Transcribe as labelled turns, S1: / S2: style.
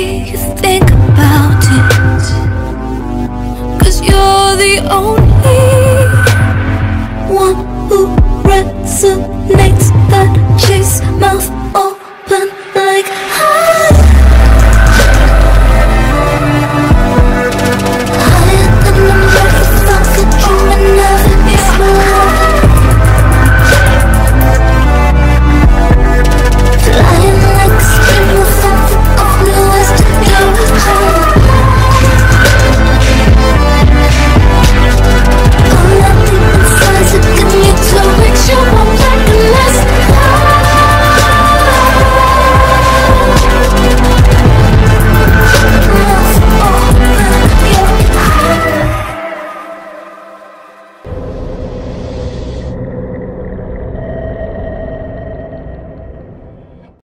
S1: you think about it. Cause you're the only one who resonates that chase mouth